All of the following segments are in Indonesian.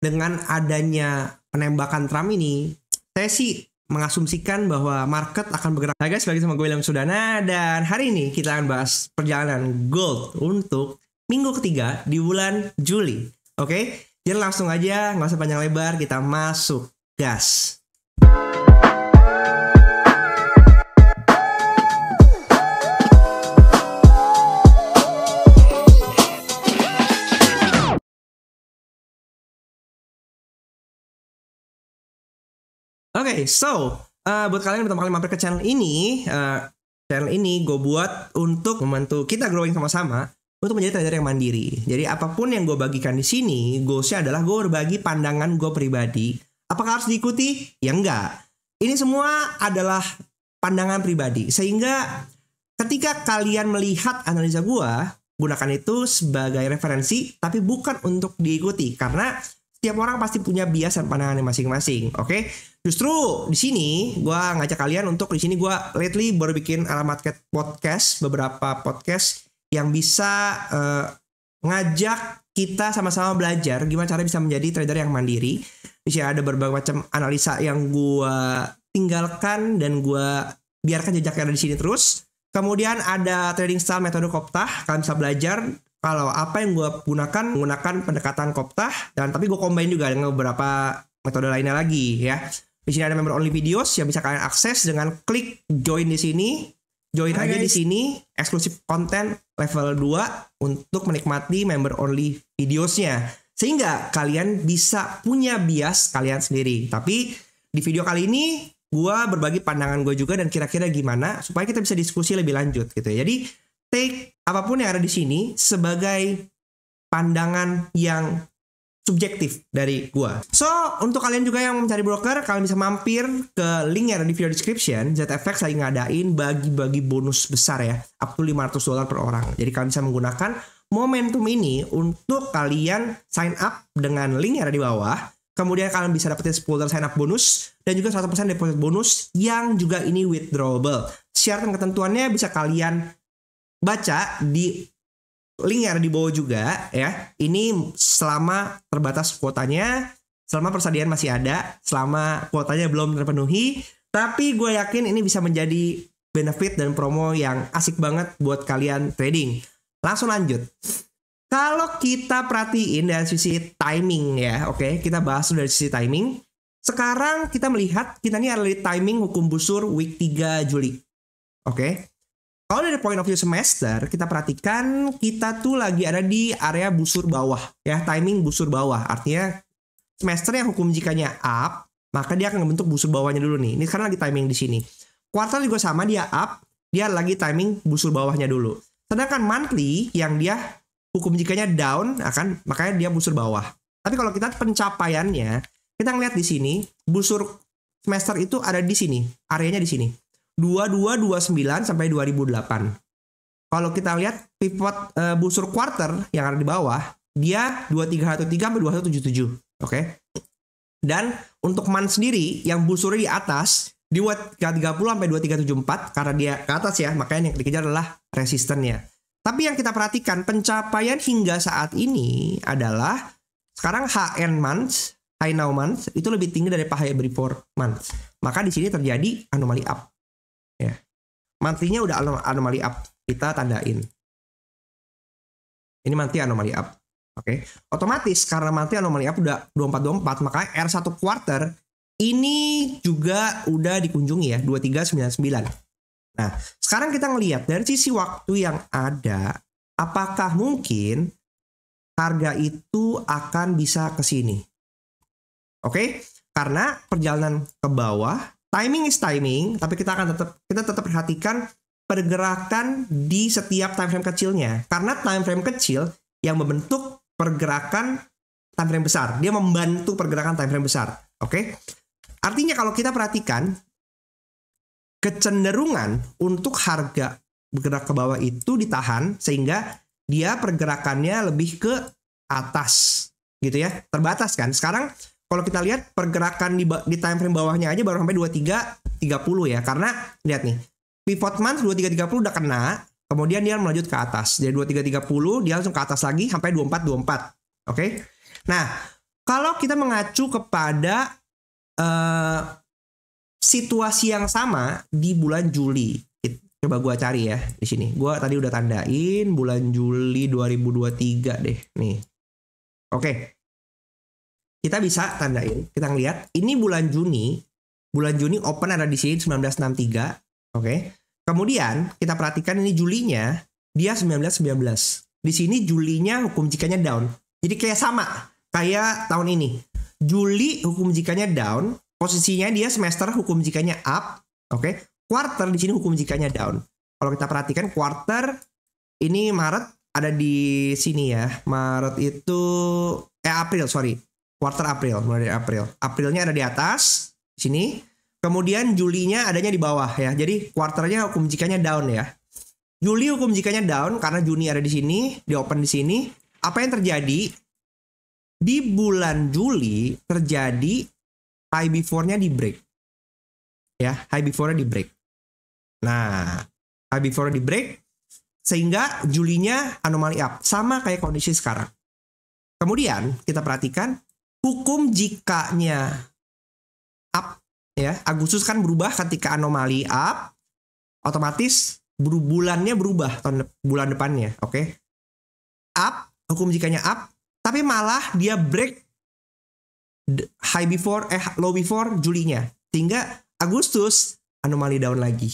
dengan adanya penembakan Trump ini, saya sih mengasumsikan bahwa market akan bergerak. Hai guys, balik sama gue William Sudana dan hari ini kita akan bahas perjalanan gold untuk minggu ketiga di bulan Juli. Oke, jadi langsung aja nggak usah panjang lebar, kita masuk gas. Oke, okay, so uh, buat kalian yang pertama kali mampir ke channel ini, uh, channel ini gue buat untuk membantu kita growing sama-sama untuk menjadi trader yang mandiri. Jadi apa pun yang gue bagikan di sini, goalsnya adalah gue berbagi pandangan gue pribadi. Apakah harus diikuti? Ya enggak. Ini semua adalah pandangan pribadi. Sehingga ketika kalian melihat analisa gue, gunakan itu sebagai referensi, tapi bukan untuk diikuti. Karena setiap orang pasti punya bias dan pandangannya masing-masing, oke? Okay? Justru di sini gue ngajak kalian untuk di sini gue lately baru bikin alamat podcast, beberapa podcast yang bisa uh, ngajak kita sama-sama belajar gimana cara bisa menjadi trader yang mandiri. Di sini ada berbagai macam analisa yang gue tinggalkan dan gue biarkan jejaknya ada di sini terus. Kemudian ada trading style metode Koptah, kalian bisa belajar kalau apa yang gue gunakan menggunakan pendekatan Koptah dan tapi gue combine juga dengan beberapa metode lainnya lagi ya. Di sini ada member only videos yang bisa kalian akses dengan klik join di sini. Join Hai aja guys. di sini eksklusif konten level 2 untuk menikmati member only videosnya. Sehingga kalian bisa punya bias kalian sendiri. Tapi di video kali ini gue berbagi pandangan gue juga dan kira-kira gimana supaya kita bisa diskusi lebih lanjut gitu ya. Jadi take apa pun yang ada di sini sebagai pandangan yang subjektif dari gua. So, untuk kalian juga yang mencari broker, kalian bisa mampir ke link yang ada di video description. ZFX lagi ngadain bagi-bagi bonus besar ya, up to 500 dolar per orang. Jadi kalian bisa menggunakan momentum ini untuk kalian sign up dengan link yang ada di bawah. Kemudian kalian bisa dapetin 10 dolar sign up bonus dan juga 100% deposit bonus yang juga ini withdrawable. Syarat dan ketentuannya bisa kalian baca di link yang ada di bawah juga ya. Ini selama terbatas kuotanya, selama persediaan masih ada, selama kuotanya belum terpenuhi, tapi gue yakin ini bisa menjadi benefit dan promo yang asik banget buat kalian trading. Langsung lanjut. Kalau kita perhatiin dari sisi timing ya, oke, okay? kita bahas dari sisi timing. Sekarang kita melihat kita ini ada di timing hukum busur week 3 Juli. Oke. Okay? Kalau dari point of view semester, kita perhatikan kita tuh lagi ada di area busur bawah, ya timing busur bawah. Artinya semester yang hukum jikanya up, maka dia akan membentuk busur bawahnya dulu nih. Ini sekarang lagi timing di sini. Kuartal juga sama, dia up, dia lagi timing busur bawahnya dulu. Sedangkan monthly yang dia hukum jikanya down akan makanya dia busur bawah. Tapi kalau kita pencapaiannya, kita ngeliat di sini busur semester itu ada di sini, areanya di sini. 2229 sampai 2008. Kalau kita lihat pivot uh, busur quarter yang ada di bawah, dia 2313 sampai 2177. Oke. Okay? Dan untuk man sendiri yang busurnya di atas di 330 sampai 2374 karena dia ke atas ya, makanya yang dikejar adalah resistennya. Tapi yang kita perhatikan pencapaian hingga saat ini adalah sekarang HN months, high now months itu lebih tinggi dari high before months. Maka di sini terjadi anomali up ya. Monthly udah anomali up. Kita tandain. Ini monthly anomali up. Oke. Okay. otomatis karena monthly anomali up udah 2424 maka R1 quarter ini juga udah dikunjungi ya 2399 nah sekarang kita ngelihat dari sisi waktu yang ada apakah mungkin harga itu akan bisa ke sini? Oke. Okay? karena perjalanan ke bawah timing is timing, tapi kita akan tetap kita tetap perhatikan pergerakan di setiap time frame kecilnya. Karena time frame kecil yang membentuk pergerakan time frame besar. Dia membantu pergerakan time frame besar. Oke? Okay? Artinya kalau kita perhatikan kecenderungan untuk harga bergerak ke bawah itu ditahan sehingga dia pergerakannya lebih ke atas gitu ya terbatas kan sekarang kalau kita lihat pergerakan di, di time frame bawahnya aja baru sampai 23 30 ya karena lihat nih pivot month 23 30 udah kena kemudian dia melanjut ke atas dari 23 30 dia langsung ke atas lagi sampai 24 24 oke okay? nah Kalau kita mengacu kepada uh, situasi yang sama di bulan Juli, coba gua cari ya di sini. Gua tadi udah tandain bulan Juli 2023 deh nih. Oke. Kita bisa tandain, kita ngeliat ini bulan Juni. Bulan Juni open ada di sini 1963. Oke. Kemudian kita perhatikan ini Julinya dia 1919. Di sini Julinya hukum jikanya down. Jadi kayak sama kayak tahun ini. Juli hukum jikanya down, posisinya dia semester hukum jikanya up, oke. Okay? Quarter di sini hukum jikanya down. Kalau kita perhatikan quarter ini Maret ada di sini ya. Maret itu eh April, sorry. Quarter April, mulai dari April. Aprilnya ada di atas sini. Kemudian Julinya adanya di bawah ya. Jadi quarternya hukum jikanya down ya. Juli hukum jikanya down karena Juni ada di sini, di open di sini. Apa yang terjadi? Di bulan Juli terjadi high before-nya di break. Ya, high before-nya di break. Nah, high before di break sehingga Julinya anomali up sama kayak kondisi sekarang. Kemudian kita perhatikan hukum jikanya up ya Agustus kan berubah ketika anomali up otomatis bulannya berubah tahun bulan depannya, oke? Okay? Up, hukum jikanya up, tapi malah dia break high before eh low before Julinya. Sehingga Agustus anomali down lagi.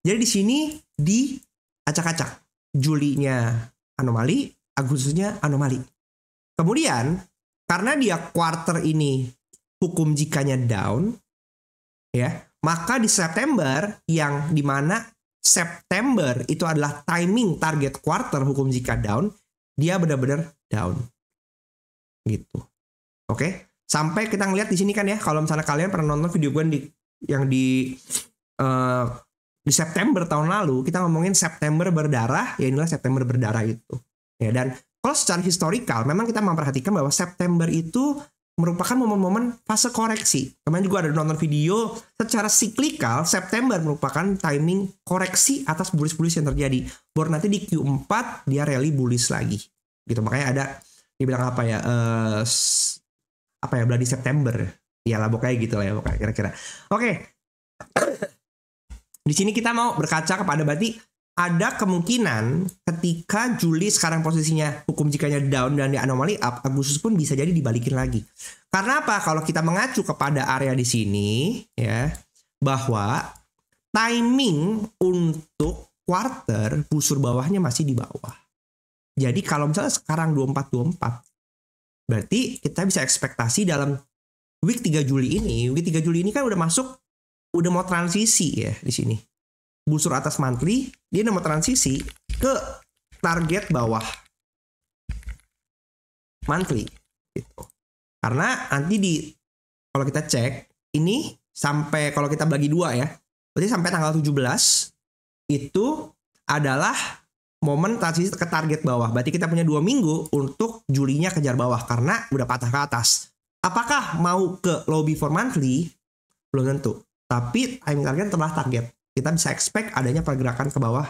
Jadi di sini di acak-acak. Julinya anomali, Agustusnya anomali. Kemudian karena dia quarter ini hukum jikanya down, ya, maka di September yang di mana September itu adalah timing target quarter hukum jika down, dia benar-benar down. Gitu. Oke. Sampai kita ngeliat di sini kan ya, kalau misalnya kalian pernah nonton video gue di yang di uh, di September tahun lalu kita ngomongin September berdarah, ya inilah September berdarah itu. Ya dan kalau secara historikal memang kita memperhatikan bahwa September itu merupakan momen-momen fase koreksi. Kemarin juga ada nonton video secara siklikal September merupakan timing koreksi atas bullish-bullish yang terjadi. Baru nanti di Q4 dia rally bullish lagi. Gitu makanya ada dibilang apa ya uh, apa ya di September. Ya lah pokoknya gitu lah ya pokoknya kira-kira. Oke. di sini kita mau berkaca kepada berarti ada kemungkinan ketika Juli sekarang posisinya hukum jikanya down dan di anomali up, Agustus pun bisa jadi dibalikin lagi. Karena apa? Kalau kita mengacu kepada area di sini ya, bahwa timing untuk quarter busur bawahnya masih di bawah. Jadi kalau misalnya sekarang 24 24 berarti kita bisa ekspektasi dalam week 3 Juli ini, week 3 Juli ini kan udah masuk udah mau transisi ya di sini busur atas monthly, dia mau transisi ke target bawah monthly gitu. Karena nanti di kalau kita cek ini sampai kalau kita bagi dua ya, berarti sampai tanggal 17 itu adalah momen transisi ke target bawah. Berarti kita punya dua minggu untuk Julinya kejar bawah karena udah patah ke atas. Apakah mau ke low before monthly? Belum tentu. Tapi timing target telah target kita bisa expect adanya pergerakan ke bawah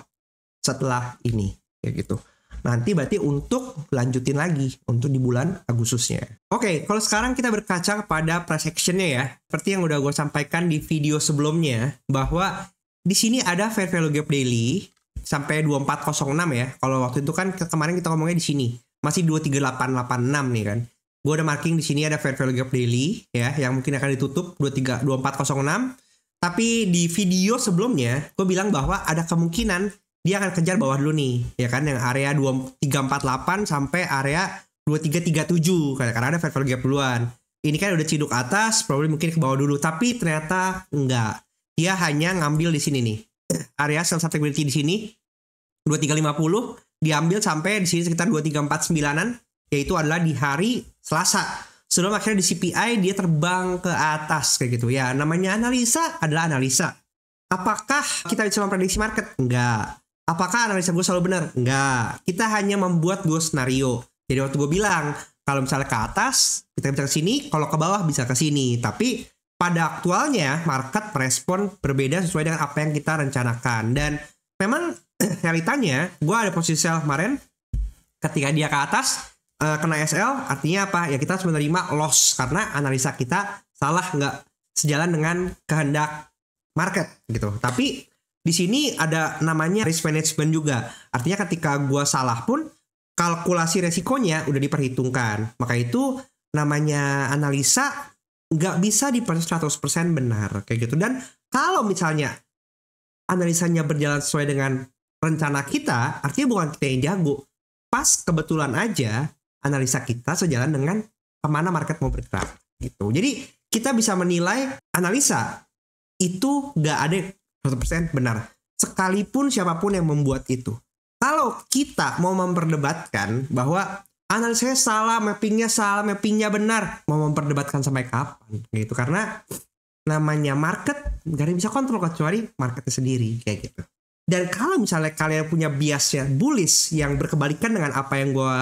setelah ini kayak gitu. Nanti berarti untuk lanjutin lagi untuk di bulan Agustusnya. Oke, okay, kalau sekarang kita berkaca kepada price actionnya ya. Seperti yang udah gue sampaikan di video sebelumnya bahwa di sini ada fair value gap daily sampai 2406 ya. Kalau waktu itu kan kemarin kita ngomongnya di sini masih 23886 nih kan. Gue udah marking di sini ada fair value gap daily ya yang mungkin akan ditutup 23 2406 tapi di video sebelumnya, gue bilang bahwa ada kemungkinan dia akan kejar bawah dulu nih, ya kan? Yang area 2348 sampai area 2337, karena ada fair value gap duluan. Ini kan udah ciduk atas, probably mungkin ke bawah dulu, tapi ternyata enggak. Dia hanya ngambil di sini nih. Area sell susceptibility di sini 2350 diambil sampai di sini sekitar 2349-an, yaitu adalah di hari Selasa sebelum akhirnya di CPI dia terbang ke atas kayak gitu. Ya namanya analisa adalah analisa. Apakah kita bisa memprediksi market? Enggak. Apakah analisa gue selalu benar? Enggak. Kita hanya membuat dua skenario jadi waktu gue bilang kalau misalnya ke atas kita bisa ke sini kalau ke bawah bisa ke sini. Tapi pada aktualnya market merespon berbeda sesuai dengan apa yang kita rencanakan. Dan memang realitanya gue ada posisi sell kemarin ketika dia ke atas uh, kena SL artinya apa? Ya kita harus menerima loss karena analisa kita salah nggak sejalan dengan kehendak market gitu. Tapi di sini ada namanya risk management juga. Artinya ketika gua salah pun kalkulasi resikonya udah diperhitungkan. Maka itu namanya analisa nggak bisa di 100% benar kayak gitu. Dan kalau misalnya analisanya berjalan sesuai dengan rencana kita, artinya bukan kita yang jago. Pas kebetulan aja analisa kita sejalan dengan ke mana market mau bergerak gitu. Jadi kita bisa menilai analisa itu nggak ada 100% benar. Sekalipun siapa pun yang membuat itu. Kalau kita mau memperdebatkan bahwa analisanya salah, mappingnya salah, mappingnya benar, mau memperdebatkan sampai kapan gitu karena namanya market gak ada bisa kontrol kecuali marketnya sendiri kayak gitu. Dan kalau misalnya kalian punya biasnya bullish yang berkebalikan dengan apa yang gue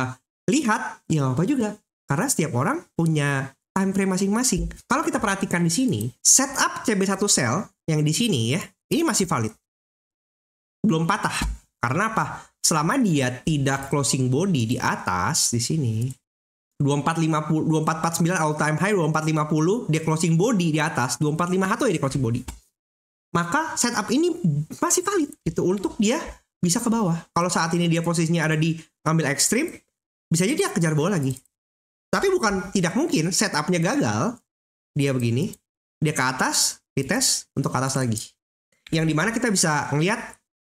lihat, ya apa juga. Karena setiap orang punya time frame masing-masing. Kalau kita perhatikan di sini, setup CB1 sell yang di sini ya, ini masih valid. Belum patah. Karena apa? Selama dia tidak closing body di atas di sini, 2450 2449 all time high 2450 dia closing body di atas 2451 ya dia closing body maka setup ini masih valid gitu untuk dia bisa ke bawah kalau saat ini dia posisinya ada di ngambil ekstrim bisa jadi dia kejar bawah lagi. Tapi bukan tidak mungkin setupnya gagal dia begini dia ke atas dites untuk ke atas lagi. Yang di mana kita bisa ngelihat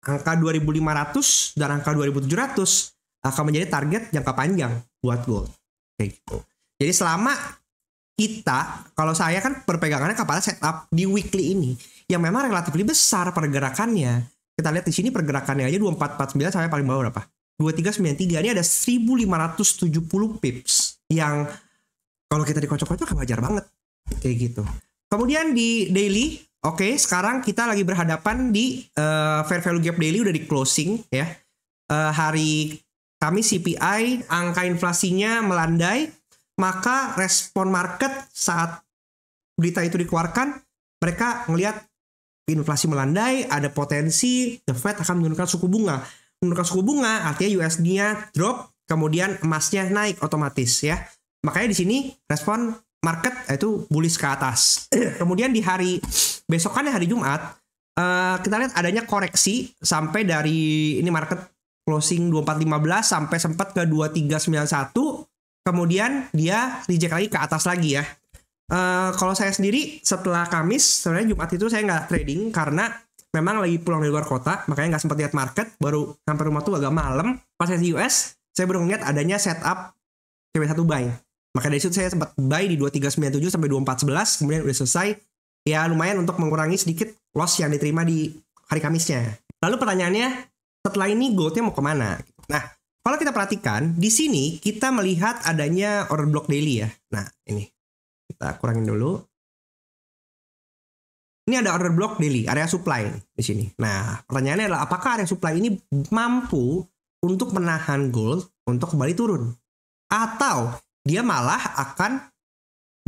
angka 2500 dan angka 2700 akan menjadi target jangka panjang buat gold kayak gitu. Jadi selama kita kalau saya kan perpegangannya kepada setup di weekly ini yang memang relatif besar pergerakannya kita lihat di sini pergerakannya aja 2449 sampai paling bawah berapa 2393 ini ada 1570 pips yang kalau kita dikocok-kocok wajar banget kayak gitu kemudian di daily Oke, okay, sekarang kita lagi berhadapan di uh, fair value gap daily udah di closing ya. Uh, hari kami CPI angka inflasinya melandai, maka respon market saat berita itu dikeluarkan, mereka melihat inflasi melandai, ada potensi the Fed akan menurunkan suku bunga. Menurunkan suku bunga artinya USD-nya drop, kemudian emasnya naik otomatis ya. Makanya di sini respon market itu bullish ke atas. kemudian di hari besokannya hari Jumat uh, kita lihat adanya koreksi sampai dari ini market closing 2415 sampai sempat ke 2391 kemudian dia reject lagi ke atas lagi ya uh, kalau saya sendiri setelah Kamis sebenarnya Jumat itu saya nggak trading karena memang lagi pulang dari luar kota makanya nggak sempat lihat market baru sampai rumah tuh agak malam pas saya di US saya baru ngeliat adanya setup CB1 buy maka dari situ saya sempat buy di 2397 sampai 2411 kemudian udah selesai ya lumayan untuk mengurangi sedikit loss yang diterima di hari Kamisnya. Lalu pertanyaannya, setelah ini goldnya mau ke mana? Nah, kalau kita perhatikan, di sini kita melihat adanya order block daily ya. Nah, ini. Kita kurangin dulu. Ini ada order block daily, area supply di sini. Nah, pertanyaannya adalah apakah area supply ini mampu untuk menahan gold untuk kembali turun? Atau dia malah akan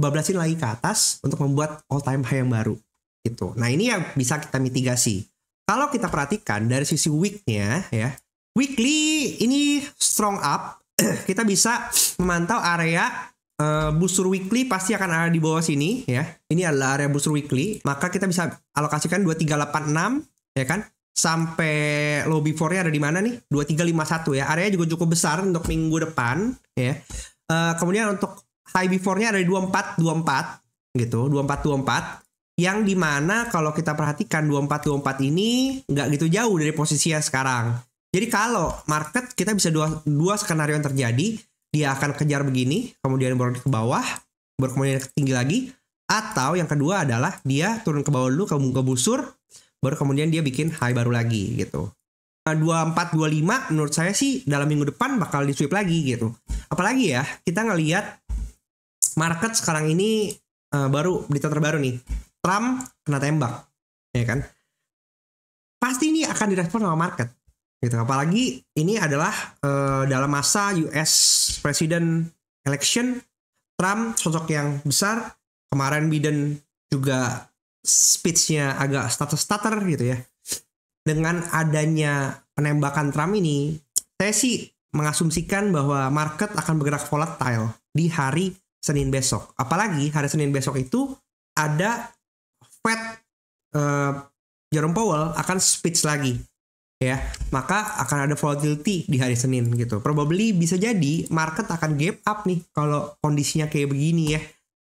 bablasin lagi ke atas untuk membuat all time high yang baru gitu. Nah ini yang bisa kita mitigasi. Kalau kita perhatikan dari sisi weeknya ya, weekly ini strong up, kita bisa memantau area uh, busur weekly pasti akan ada di bawah sini ya. Ini adalah area busur weekly, maka kita bisa alokasikan 2386 ya kan sampai low before-nya ada di mana nih? 2351 ya. Area juga cukup besar untuk minggu depan ya. Uh, kemudian untuk high before-nya ada di 2424 gitu, 2424 yang di mana kalau kita perhatikan 2424 ini nggak gitu jauh dari posisi yang sekarang. Jadi kalau market kita bisa dua, dua skenario yang terjadi, dia akan kejar begini, kemudian baru ke bawah, baru kemudian tinggi lagi, atau yang kedua adalah dia turun ke bawah dulu ke, busur, baru kemudian dia bikin high baru lagi gitu. Nah, 2425 menurut saya sih dalam minggu depan bakal di sweep lagi gitu. Apalagi ya, kita ngelihat market sekarang ini uh, baru berita terbaru nih. Trump kena tembak, ya kan? Pasti ini akan direspon sama market. Gitu. Apalagi ini adalah uh, dalam masa US President election, Trump sosok yang besar. Kemarin Biden juga speech-nya agak stutter-stutter gitu ya. Dengan adanya penembakan Trump ini, saya sih mengasumsikan bahwa market akan bergerak volatile di hari Senin besok. Apalagi hari Senin besok itu ada Fed uh, Jerome Powell akan speech lagi ya maka akan ada volatility di hari Senin gitu. Probably bisa jadi market akan gap up nih kalau kondisinya kayak begini ya.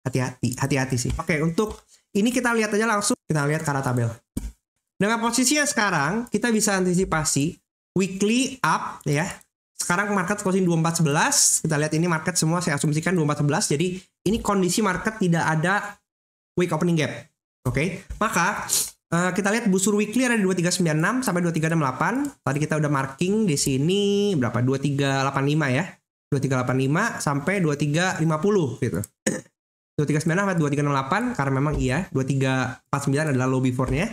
Hati-hati hati-hati sih. Oke untuk ini kita lihat aja langsung. Kita lihat karena tabel. Dengan posisinya sekarang kita bisa antisipasi weekly up ya. Sekarang market closing 2411 kita lihat ini market semua saya asumsikan 2411 jadi ini kondisi market tidak ada week opening gap. Oke okay? maka Uh, kita lihat busur weekly ada di 2396 sampai 2368. Tadi kita udah marking di sini berapa? 2385 ya. 2385 sampai 2350 gitu. 2396 sampai 2368 karena memang iya 2349 adalah low before-nya.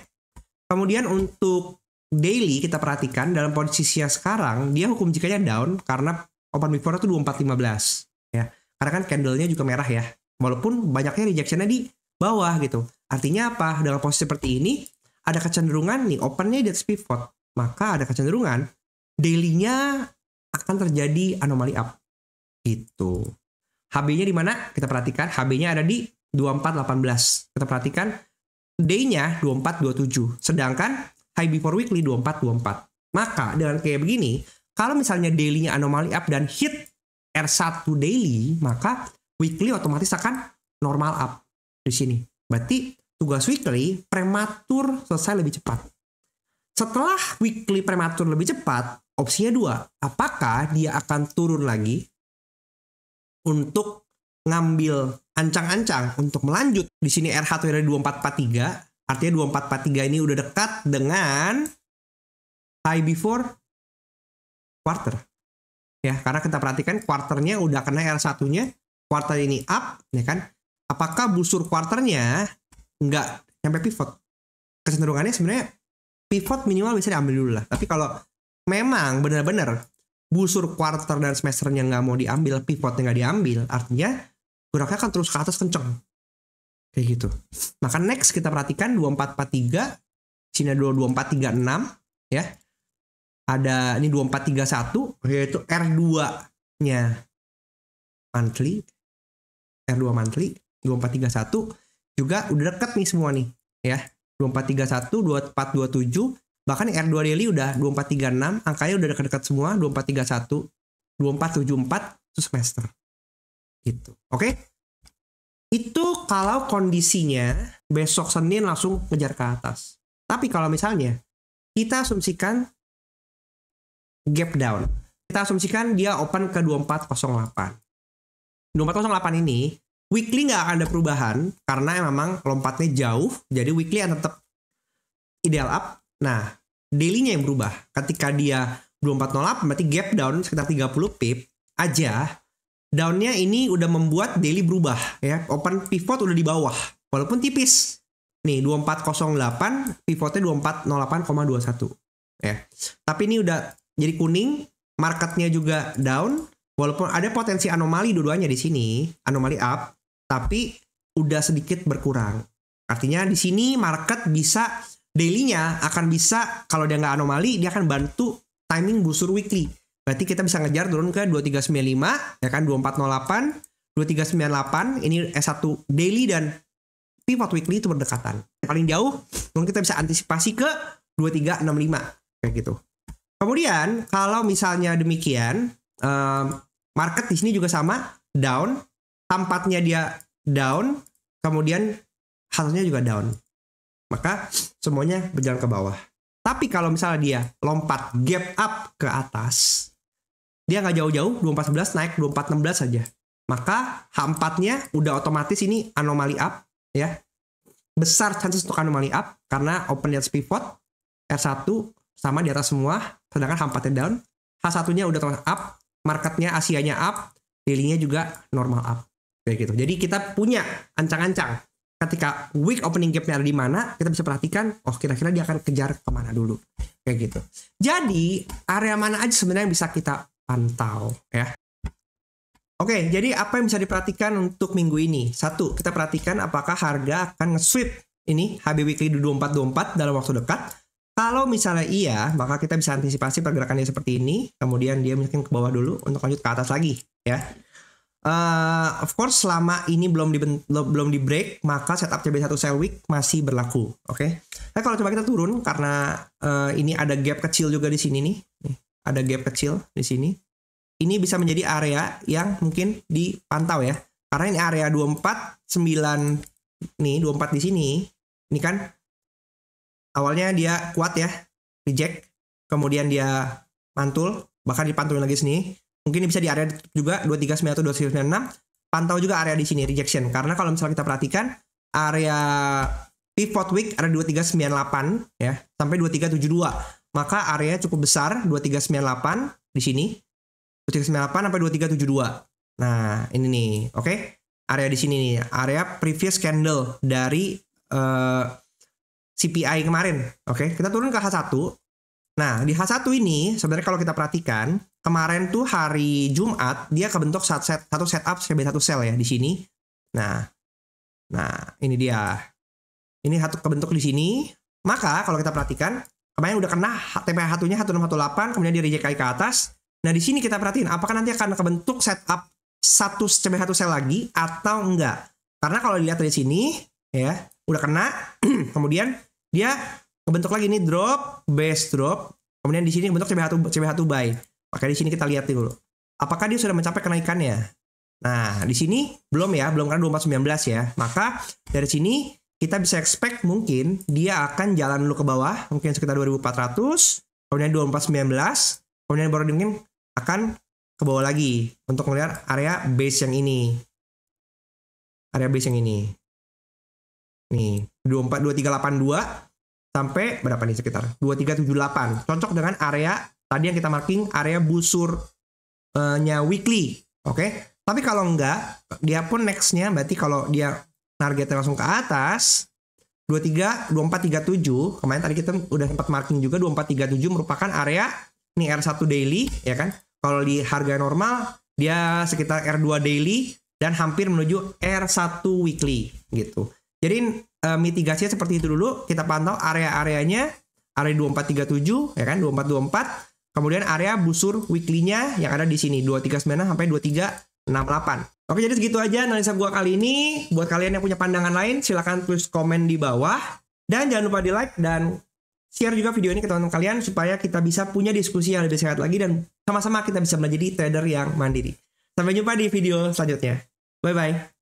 Kemudian untuk daily kita perhatikan dalam posisi yang sekarang dia hukum jikanya down karena open before itu 2415 ya. Karena kan candle-nya juga merah ya. Walaupun banyaknya rejection-nya di bawah gitu. Artinya apa? Dengan posisi seperti ini, ada kecenderungan nih opennya di atas pivot. Maka ada kecenderungan daily-nya akan terjadi anomali up. Gitu. HB-nya di mana? Kita perhatikan. HB-nya ada di 2418. Kita perhatikan day-nya 2427. Sedangkan high before weekly 2424. Maka dengan kayak begini, kalau misalnya daily-nya anomali up dan hit R1 daily, maka weekly otomatis akan normal up di sini. Berarti tugas weekly prematur selesai lebih cepat. Setelah weekly prematur lebih cepat, opsinya dua. Apakah dia akan turun lagi untuk ngambil ancang-ancang untuk melanjut di sini RH dari 2443 artinya 2443 ini udah dekat dengan high before quarter ya karena kita perhatikan quarternya udah kena R1 nya quarter ini up ya kan apakah busur quarternya nggak sampai pivot? Kecenderungannya sebenarnya pivot minimal bisa diambil dulu lah. Tapi kalau memang benar-benar busur quarter dan semesternya nggak mau diambil pivotnya nggak diambil artinya geraknya akan terus ke atas kenceng. Kayak gitu. Maka next kita perhatikan 2443 sini ada 2436 ya. Ada ini 2431 yaitu R2 nya monthly. R2 monthly 2431 juga udah deket nih semua nih ya. 2431 2427 bahkan R2 daily udah 2436 angkanya udah deket-deket semua 2431 2474 itu semester. Gitu oke? Okay? itu kalau kondisinya besok Senin langsung ngejar ke atas. Tapi kalau misalnya kita asumsikan gap down kita asumsikan dia open ke 2408 2408 ini weekly nggak akan ada perubahan karena memang lompatnya jauh jadi weekly akan tetap ideal up. Nah daily-nya yang berubah. Ketika dia 2408 berarti gap down sekitar 30 pip aja downnya ini udah membuat daily berubah ya. Open pivot udah di bawah walaupun tipis. Nih 2408 pivotnya 2408,21 ya. Tapi ini udah jadi kuning marketnya juga down walaupun ada potensi anomali dua-duanya di sini anomali up tapi udah sedikit berkurang. Artinya di sini market bisa daily-nya akan bisa kalau dia nggak anomali dia akan bantu timing busur weekly. Berarti kita bisa ngejar turun ke 2395 ya kan 2408, 2398 ini S1 daily dan pivot weekly itu berdekatan. Paling jauh mungkin kita bisa antisipasi ke 2365 kayak gitu. Kemudian kalau misalnya demikian um, market di sini juga sama down tampaknya dia down, kemudian hasilnya juga down. Maka semuanya berjalan ke bawah. Tapi kalau misalnya dia lompat gap up ke atas, dia nggak jauh-jauh 2411 naik 2416 saja. Maka H4-nya udah otomatis ini anomali up ya. Besar chances untuk anomali up karena open di pivot R1 sama di atas semua, sedangkan H4-nya down. H1-nya udah up, marketnya Asianya up, daily-nya juga normal up kayak gitu. Jadi kita punya ancang-ancang ketika week opening gapnya ada di mana kita bisa perhatikan oh kira-kira dia akan kejar ke mana dulu kayak gitu jadi area mana aja sebenarnya yang bisa kita pantau ya Oke, jadi apa yang bisa diperhatikan untuk minggu ini? Satu, kita perhatikan apakah harga akan nge-sweep ini HB Weekly 2424 dalam waktu dekat. Kalau misalnya iya, maka kita bisa antisipasi pergerakannya seperti ini, kemudian dia mungkin ke bawah dulu untuk lanjut ke atas lagi, ya. Uh, of course selama ini belum di belum di break maka setup CB1 sell week masih berlaku, oke? Okay? Nah kalau coba kita turun karena uh, ini ada gap kecil juga di sini nih, nih ada gap kecil di sini. Ini bisa menjadi area yang mungkin dipantau ya, karena ini area 24 9 nih 24 di sini, ini kan awalnya dia kuat ya, reject, kemudian dia mantul, bahkan dipantulin lagi sini, mungkin bisa di area juga 239 atau 296 pantau juga area di sini rejection. Karena kalau misalnya kita perhatikan area pivot week ada 2398 ya. Sampai 2372 maka area cukup besar 2398 di sini. 2398 sampai 2372 nah ini nih oke? Okay? area di sini nih area previous candle dari uh, eh, CPI kemarin oke? Okay? kita turun ke H1 nah di H1 ini sebenarnya kalau kita perhatikan kemarin tuh hari Jumat dia kebentuk satu set satu setup CB satu sel ya di sini. Nah, nah ini dia. Ini satu kebentuk di sini. Maka kalau kita perhatikan kemarin udah kena TPH satunya 1618 kemudian di reject ke atas. Nah di sini kita perhatiin apakah nanti akan kebentuk setup satu CB satu sel lagi atau enggak. Karena kalau dilihat dari sini ya udah kena kemudian dia kebentuk lagi ini drop base drop kemudian di sini bentuk CB1 CB1 buy maka di sini kita lihat dulu. Apakah dia sudah mencapai kenaikannya? Nah, di sini belum ya, belum karena 2419 ya. Maka dari sini kita bisa expect mungkin dia akan jalan dulu ke bawah, mungkin sekitar 2400, kemudian 2419, kemudian baru mungkin akan ke bawah lagi untuk melihat area base yang ini. Area base yang ini. Nih, 24 2382 sampai berapa nih sekitar? 2378. Cocok dengan area Tadi yang kita marking area busurnya weekly, oke? Okay? Tapi kalau enggak, dia pun nextnya berarti kalau dia targetnya langsung ke atas, 23, 2437, kemarin tadi kita udah sempat marking juga 2437 merupakan area ini R1 daily, ya kan? Kalau di harga normal, dia sekitar R2 daily dan hampir menuju R1 weekly gitu. Jadi uh, mitigasinya seperti itu dulu, kita pantau area-areanya, area 2437 ya kan, 2424 Kemudian area busur weekly-nya yang ada di sini 239 sampai 2368. Oke, jadi segitu aja analisa gua kali ini. Buat kalian yang punya pandangan lain, silahkan tulis komen di bawah. Dan jangan lupa di like dan share juga video ini ke teman-teman kalian supaya kita bisa punya diskusi yang lebih sehat lagi dan sama-sama kita bisa menjadi trader yang mandiri. Sampai jumpa di video selanjutnya. Bye-bye.